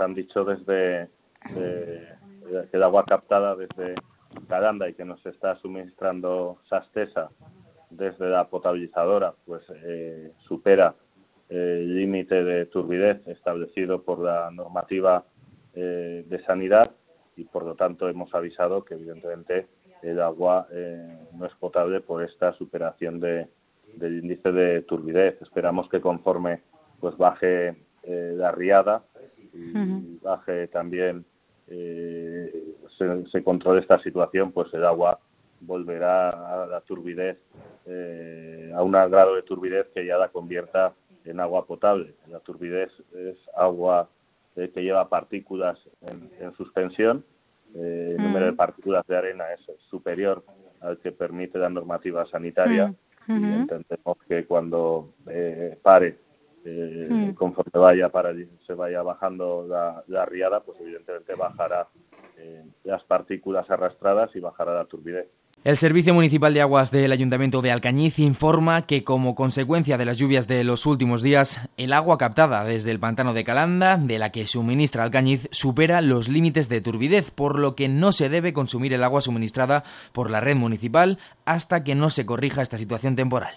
han dicho desde que el agua captada desde Calanda y que nos está suministrando Sastesa desde la potabilizadora, pues eh, supera el límite de turbidez establecido por la normativa eh, de sanidad y por lo tanto hemos avisado que evidentemente el agua eh, no es potable por esta superación de, del índice de turbidez. Esperamos que conforme pues baje la riada y baje también eh, se, se, controle esta situación, pues el agua volverá a la turbidez, eh, a un grado de turbidez que ya la convierta en agua potable. La turbidez es agua eh, que lleva partículas en, suspensión. Eh, el número de partículas de arena es superior al que permite la normativa sanitaria. Y entendemos que cuando eh, pare eh, mm. conforme vaya para se vaya bajando la, la riada, pues evidentemente bajará eh, las partículas arrastradas y bajará la turbidez. El Servicio Municipal de Aguas del Ayuntamiento de Alcañiz informa que como consecuencia de las lluvias de los últimos días, el agua captada desde el pantano de Calanda, de la que suministra Alcañiz, supera los límites de turbidez, por lo que no se debe consumir el agua suministrada por la red municipal hasta que no se corrija esta situación temporal.